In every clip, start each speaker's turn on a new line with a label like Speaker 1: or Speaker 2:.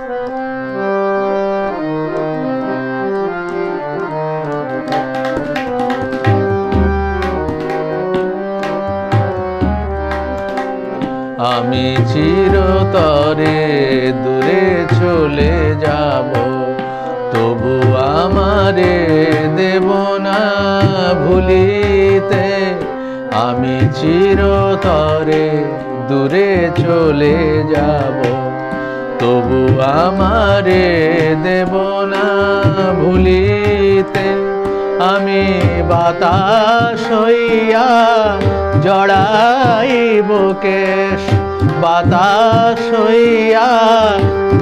Speaker 1: আমি চিরতরে দূরে চলে যাব, তবু আমারে দেব না ভুলিতে। আমি চিরতরে দূরে চলে যাব তবু আমারে দেব না ভুলিতে। আমি বাতাস হইয়া জড়াইব কেশ। বাতাস হইয়া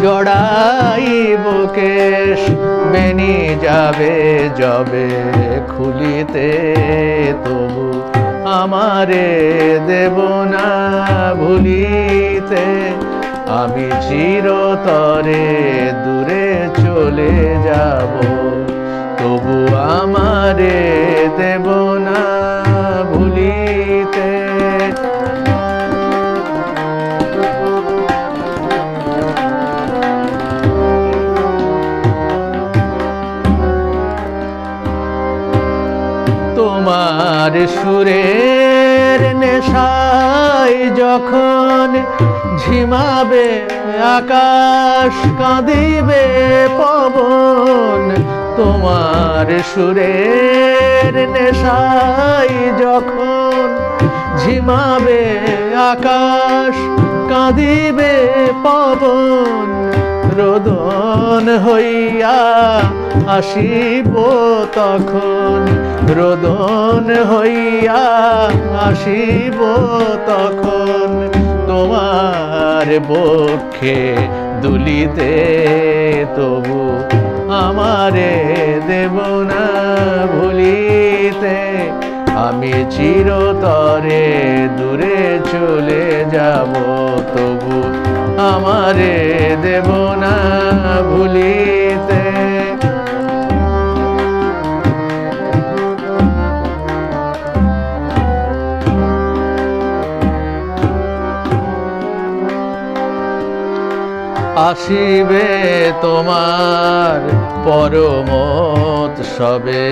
Speaker 1: জড়াইব কেশ। বেনি যাবে যবে খুলিতে। তবু আমারে দেব না ভুলিতে। আমি চিরতরে দূরে চলে যাব তবু আমারে দেব না ভুলিতে। তোমার সুরের নেশায় যখন ঝিমাবে, আকাশ কাঁদিবে পবন। তোমার সুরের নেশায় যখন ঝিমাবে, আকাশ কাঁদিবে পবন। রোদন হইয়া আসিব তখন, রোদন হইয়া আসিব তখন, তোমার বক্ষে দুলিতে তবু আমারে দেব না ভুলিতে। আমি চিরতরে দূরে চলে যাব, তবু আমারে দেব না ভুলিতে। আসিবে তোমার পরমত সবে।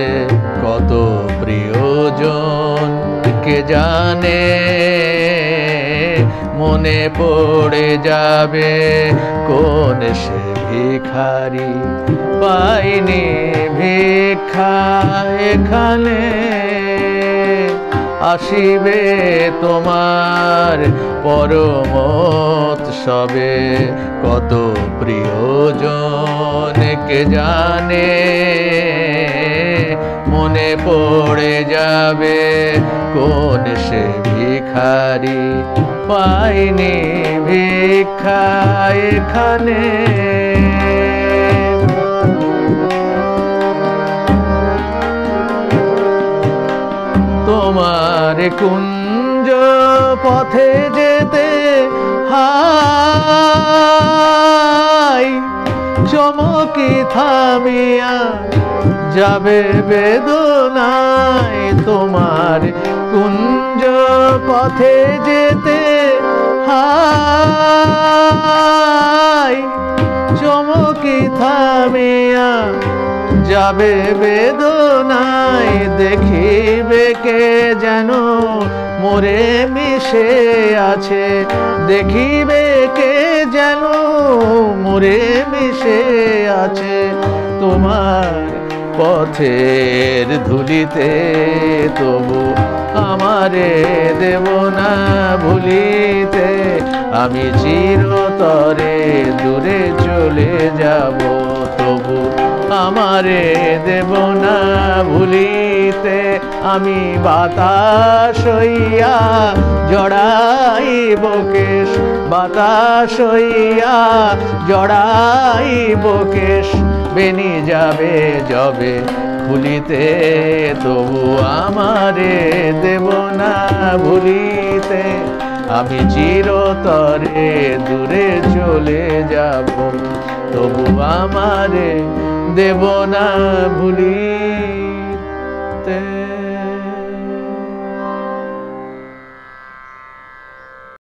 Speaker 1: কত প্রিয়জন, কে জানে? মনে পড়ে যাবে, কোন সে ভিখারি? পাইনি ভিক্ষা এখানে। আসিবে তোমার পরমত সবে। কত প্রিয়জন কে জানে? মনে পড়ে যাবে কোন সে ভিখারি? পাইনি ভিক্ষা এখানে। কুঞ্জ পথে যেতে হাই। চমকি থামিয়া যাবে বেদনায় তোমার কুঞ্জ পথে যেতে হাই। চমকি থামিয়া যাবে বেদনায় দেখিবে কে যেন মোরে মিশে আছে। দেখিবে কে যেন মোরে মিশে আছে তোমার পথের ধুলিতে। তবু আমারে দেব না ভুলিতে। আমি চিরতরে দূরে চলে যাব। তবু আমারে দেব না ভুলিতে। আমি বাতাস হইয়া জড়াই বকেশ বাতাস হইয়া জড়াই বকেশ বেনি যাবে যবে খুলিতে তবু আমারে দেব না ভুলিতে। আমি চিরতরে দূরে চলে যাব, তবু আমারে দেব না ভুলিতে।